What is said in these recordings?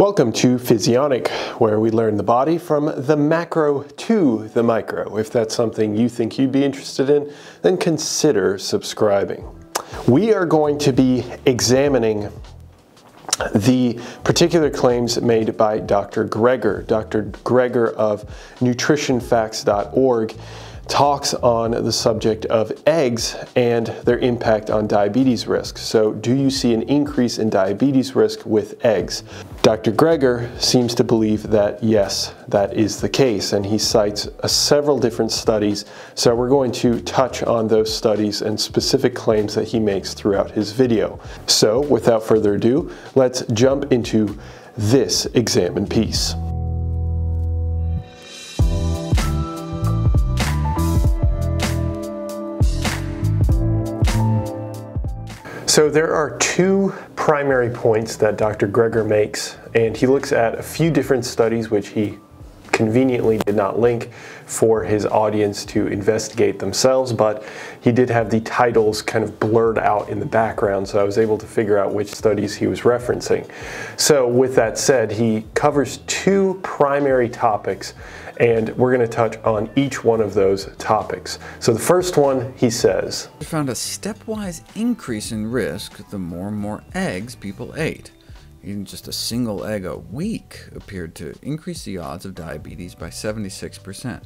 Welcome to Physionic, where we learn the body from the macro to the micro. If that's something you think you'd be interested in, then consider subscribing. We are going to be examining the particular claims made by Dr. Greger. Dr. Greger of nutritionfacts.org talks on the subject of eggs and their impact on diabetes risk. So, do you see an increase in diabetes risk with eggs? Dr. Greger seems to believe that yes, that is the case, and he cites uh, several different studies. So, we're going to touch on those studies and specific claims that he makes throughout his video. So, without further ado, let's jump into this examined piece. So there are two primary points that Dr. Greger makes, and he looks at a few different studies which he conveniently did not link for his audience to investigate themselves, but he did have the titles kind of blurred out in the background, so I was able to figure out which studies he was referencing. So, with that said, he covers two primary topics, and we're going to touch on each one of those topics. So, the first one, he says, We found a stepwise increase in risk the more and more eggs people ate. Eating just a single egg a week appeared to increase the odds of diabetes by 76%.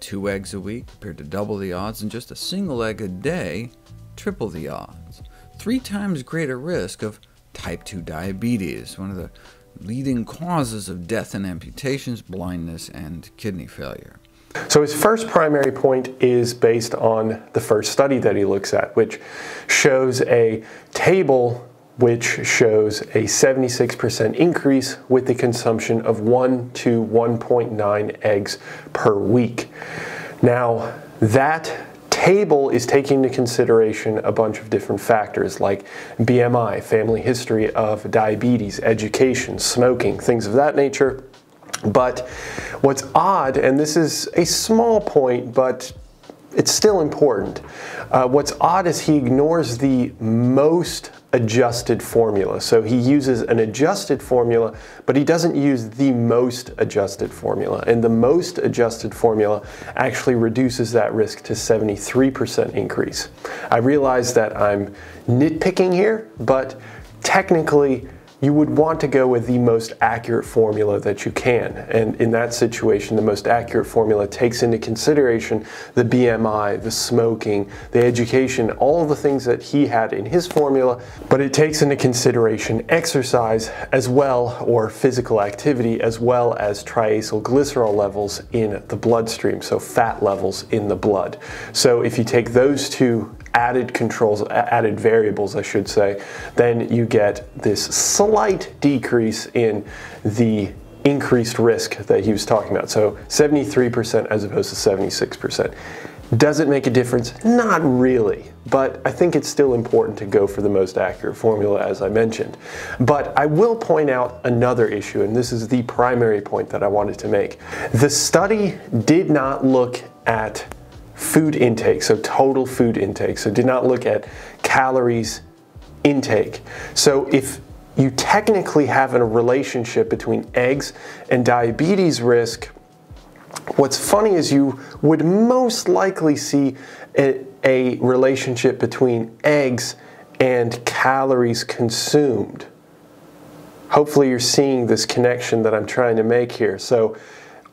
Two eggs a week appeared to double the odds, and just a single egg a day triple the odds. Three times greater risk of type 2 diabetes, one of the leading causes of death and amputations, blindness, and kidney failure. So his first primary point is based on the first study that he looks at, which shows a table which shows a 76% increase with the consumption of 1 to 1.9 eggs per week. Now, that table is taking into consideration a bunch of different factors like BMI, family history of diabetes, education, smoking, things of that nature. But what's odd, and this is a small point, but it's still important. Uh, what's odd is he ignores the most adjusted formula. So he uses an adjusted formula, but he doesn't use the most adjusted formula. And the most adjusted formula actually reduces that risk to 73% increase. I realize that I'm nitpicking here, but technically, you would want to go with the most accurate formula that you can. And in that situation, the most accurate formula takes into consideration the BMI, the smoking, the education, all the things that he had in his formula, but it takes into consideration exercise as well, or physical activity, as well as triacylglycerol levels in the bloodstream, so fat levels in the blood. So if you take those two added controls, added variables, I should say, then you get this slight decrease in the increased risk that he was talking about. So 73% as opposed to 76%. Does it make a difference? Not really, but I think it's still important to go for the most accurate formula as I mentioned. But I will point out another issue, and this is the primary point that I wanted to make. The study did not look at food intake, so total food intake. So did not look at calories intake. So if you technically have a relationship between eggs and diabetes risk, what's funny is you would most likely see a, a relationship between eggs and calories consumed. Hopefully you're seeing this connection that I'm trying to make here. So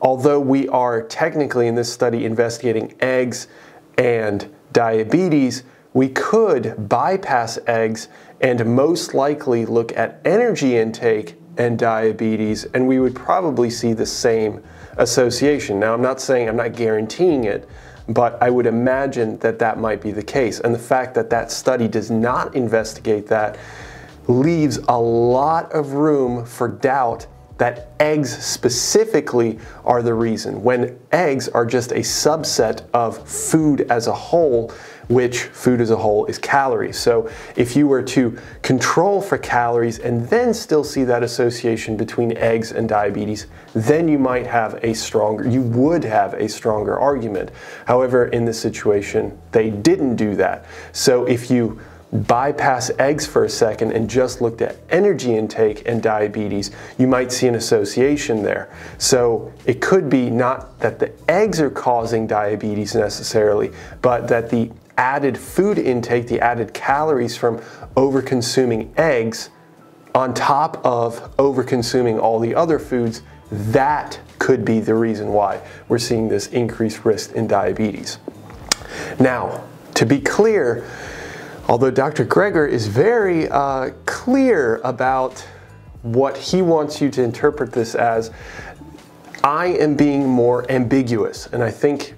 although we are technically in this study investigating eggs and diabetes, we could bypass eggs and most likely look at energy intake and diabetes, and we would probably see the same association. Now, I'm not saying I'm not guaranteeing it, but I would imagine that that might be the case. And the fact that that study does not investigate that leaves a lot of room for doubt that eggs specifically are the reason, when eggs are just a subset of food as a whole, which food as a whole is calories. So if you were to control for calories and then still see that association between eggs and diabetes, then you might have a stronger, you would have a stronger argument. However, in this situation, they didn't do that. So if you bypass eggs for a second and just looked at energy intake and diabetes, you might see an association there. So it could be not that the eggs are causing diabetes necessarily, but that the added food intake, the added calories from over consuming eggs on top of over consuming all the other foods, that could be the reason why we're seeing this increased risk in diabetes. Now, to be clear, although Dr. Greger is very uh, clear about what he wants you to interpret this as, I am being more ambiguous. And I think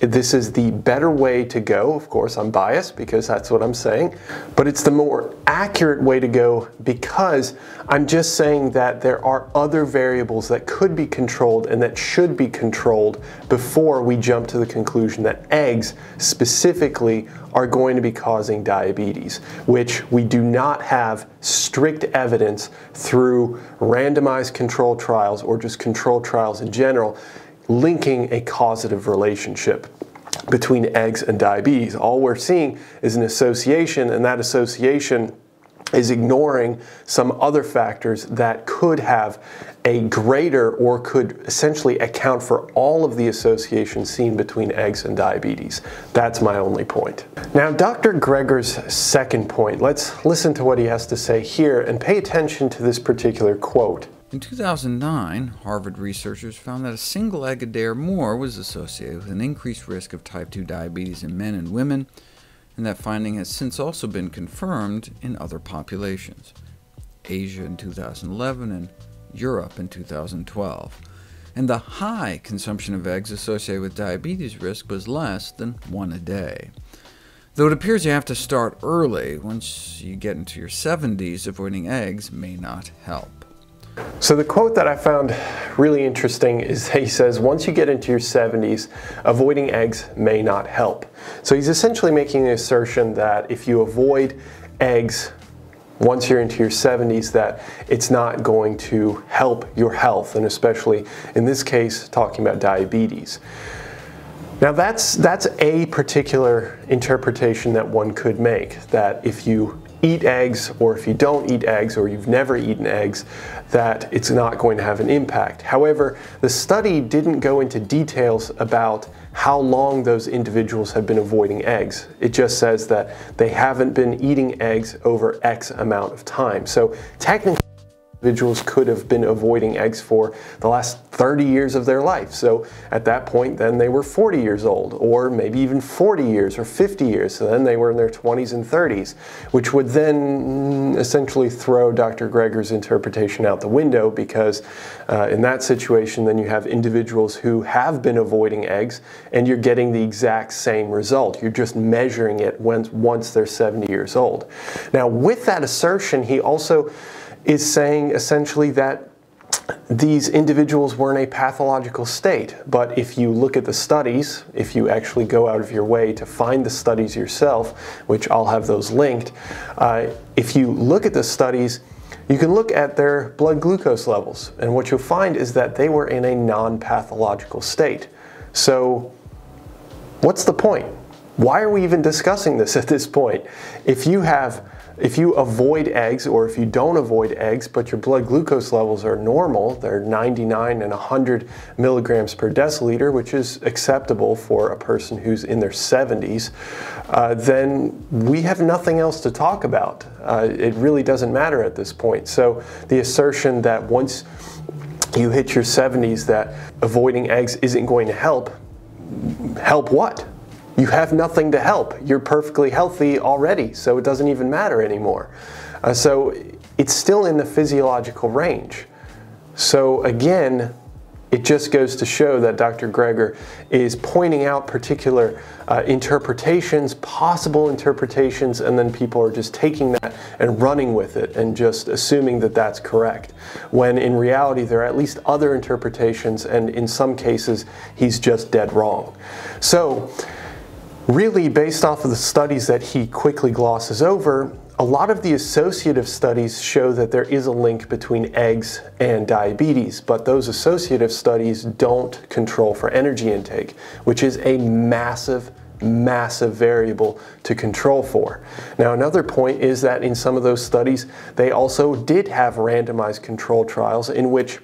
this is the better way to go. Of course, I'm biased because that's what I'm saying, but it's the more accurate way to go because I'm just saying that there are other variables that could be controlled and that should be controlled before we jump to the conclusion that eggs specifically are going to be causing diabetes, which we do not have strict evidence through randomized control trials or just control trials in general linking a causative relationship between eggs and diabetes. All we're seeing is an association, and that association is ignoring some other factors that could have a greater or could essentially account for all of the associations seen between eggs and diabetes. That's my only point. Now, Dr. Greger's second point, let's listen to what he has to say here and pay attention to this particular quote. In 2009, Harvard researchers found that a single egg a day or more was associated with an increased risk of type 2 diabetes in men and women, and that finding has since also been confirmed in other populations, Asia in 2011 and Europe in 2012. And the high consumption of eggs associated with diabetes risk was less than one a day. Though it appears you have to start early, once you get into your 70s, avoiding eggs may not help. So the quote that I found really interesting is he says, once you get into your 70s, avoiding eggs may not help. So he's essentially making the assertion that if you avoid eggs once you're into your 70s that it's not going to help your health, and especially in this case, talking about diabetes. Now that's, that's a particular interpretation that one could make, that if you eat eggs, or if you don't eat eggs, or you've never eaten eggs, that it's not going to have an impact. However, the study didn't go into details about how long those individuals have been avoiding eggs. It just says that they haven't been eating eggs over X amount of time. So technically, individuals could have been avoiding eggs for the last 30 years of their life. So at that point, then they were 40 years old, or maybe even 40 years or 50 years. So then they were in their 20s and 30s, which would then essentially throw Dr. Greger's interpretation out the window because uh, in that situation, then you have individuals who have been avoiding eggs and you're getting the exact same result. You're just measuring it when, once they're 70 years old. Now, with that assertion, he also is saying essentially that these individuals were in a pathological state. But if you look at the studies, if you actually go out of your way to find the studies yourself, which I'll have those linked, uh, if you look at the studies, you can look at their blood glucose levels. And what you'll find is that they were in a non pathological state. So, what's the point? Why are we even discussing this at this point? If you have if you avoid eggs or if you don't avoid eggs, but your blood glucose levels are normal, they're 99 and 100 milligrams per deciliter, which is acceptable for a person who's in their 70s, uh, then we have nothing else to talk about. Uh, it really doesn't matter at this point. So the assertion that once you hit your 70s that avoiding eggs isn't going to help, help what? You have nothing to help. You're perfectly healthy already, so it doesn't even matter anymore. Uh, so it's still in the physiological range. So again, it just goes to show that Dr. Greger is pointing out particular uh, interpretations, possible interpretations, and then people are just taking that and running with it and just assuming that that's correct. When in reality, there are at least other interpretations, and in some cases, he's just dead wrong. So, really based off of the studies that he quickly glosses over, a lot of the associative studies show that there is a link between eggs and diabetes, but those associative studies don't control for energy intake, which is a massive, massive variable to control for. Now, another point is that in some of those studies, they also did have randomized control trials in which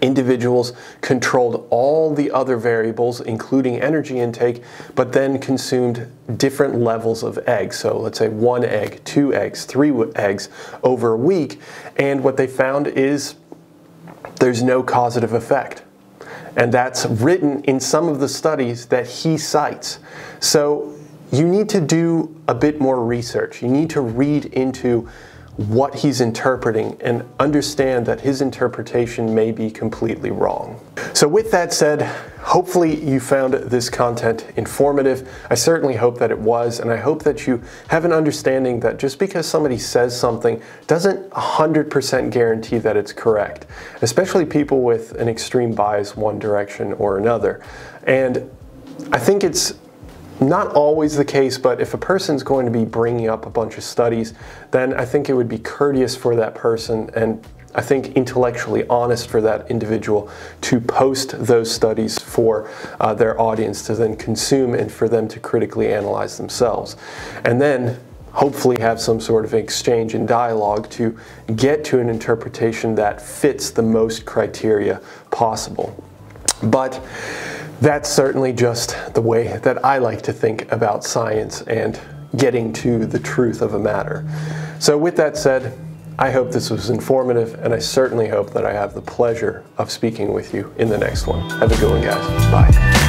individuals controlled all the other variables, including energy intake, but then consumed different levels of eggs. So let's say one egg, two eggs, three eggs over a week. And what they found is there's no causative effect. And that's written in some of the studies that he cites. So you need to do a bit more research. You need to read into what he's interpreting and understand that his interpretation may be completely wrong. So with that said, hopefully you found this content informative. I certainly hope that it was, and I hope that you have an understanding that just because somebody says something doesn't 100% guarantee that it's correct, especially people with an extreme bias one direction or another. And I think it's not always the case, but if a person's going to be bringing up a bunch of studies, then I think it would be courteous for that person and I think intellectually honest for that individual to post those studies for uh, their audience to then consume and for them to critically analyze themselves. And then hopefully have some sort of exchange and dialogue to get to an interpretation that fits the most criteria possible. But that's certainly just the way that I like to think about science and getting to the truth of a matter. So with that said, I hope this was informative, and I certainly hope that I have the pleasure of speaking with you in the next one. Have a good one, guys. Bye.